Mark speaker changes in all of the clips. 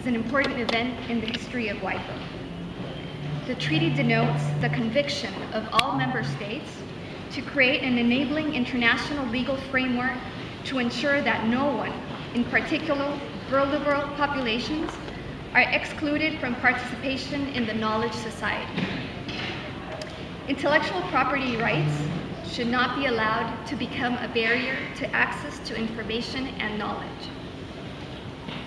Speaker 1: is an important event in the history of WIPO. The treaty denotes the conviction of all member states to create an enabling international legal framework to ensure that no one, in particular vulnerable populations, are excluded from participation in the knowledge society. Intellectual property rights should not be allowed to become a barrier to access to information and knowledge.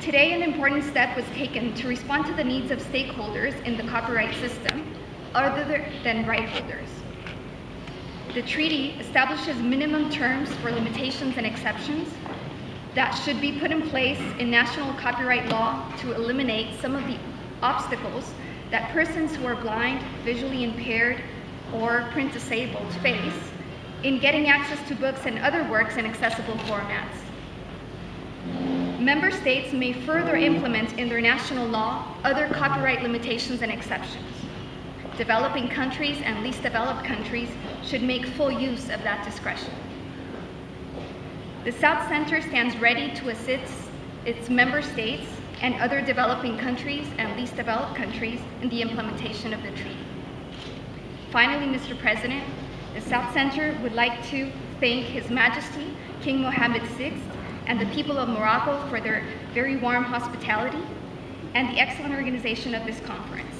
Speaker 1: Today, an important step was taken to respond to the needs of stakeholders in the copyright system other than right holders. The treaty establishes minimum terms for limitations and exceptions that should be put in place in national copyright law to eliminate some of the obstacles that persons who are blind, visually impaired, or print disabled face in getting access to books and other works in accessible formats. Member states may further implement in their national law other copyright limitations and exceptions. Developing countries and least developed countries should make full use of that discretion. The South Centre stands ready to assist its member states and other developing countries and least developed countries in the implementation of the treaty. Finally, Mr. President, the South Centre would like to thank His Majesty King Mohammed VI and the people of Morocco for their very warm hospitality and the excellent organization of this conference.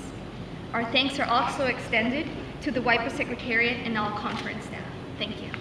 Speaker 1: Our thanks are also extended to the WIPO Secretariat and all conference staff. Thank you.